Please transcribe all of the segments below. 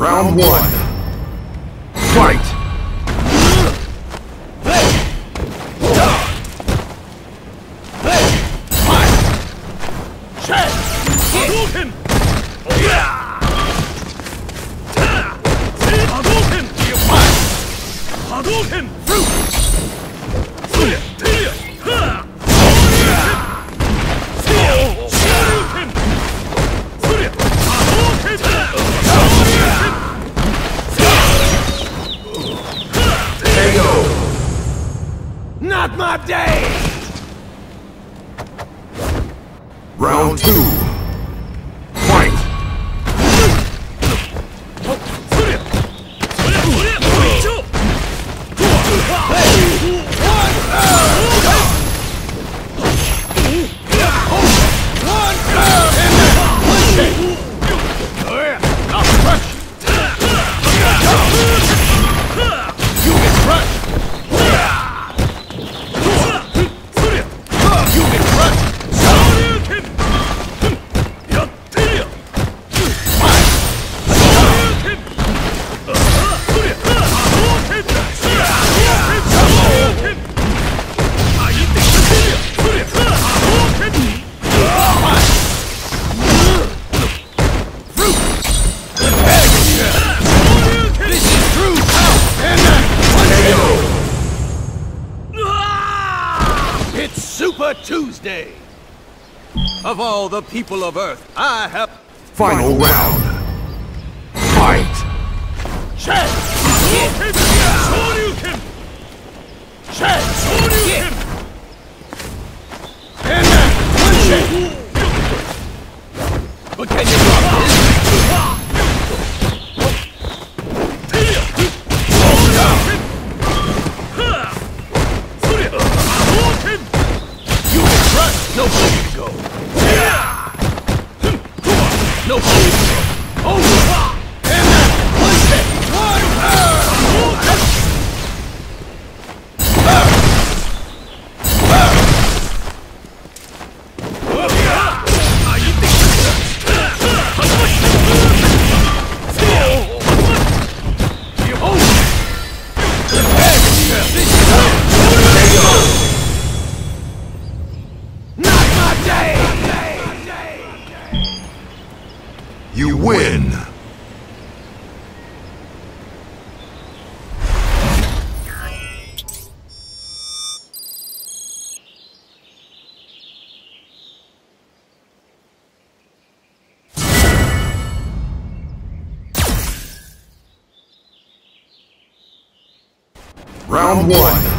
Round one. Fight! Hadouken! Hadouken! My day! Round two. Super Tuesday! Of all the people of Earth, I have... Final round. Fight! Shed! You win! Round one.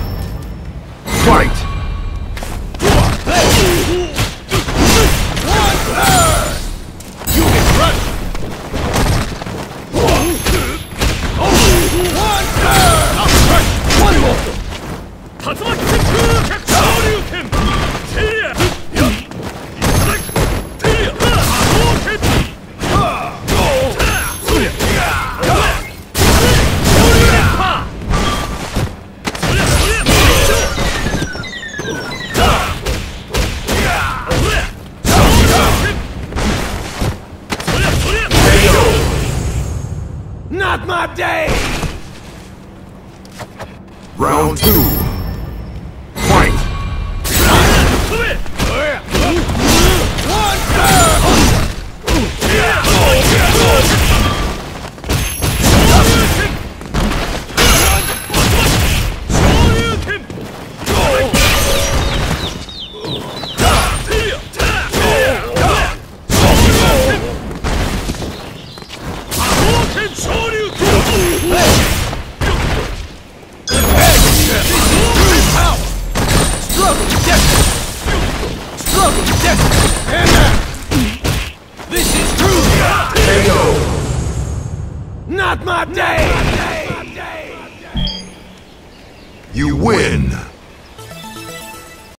My day! Round two. Not my day! Not my day! You win!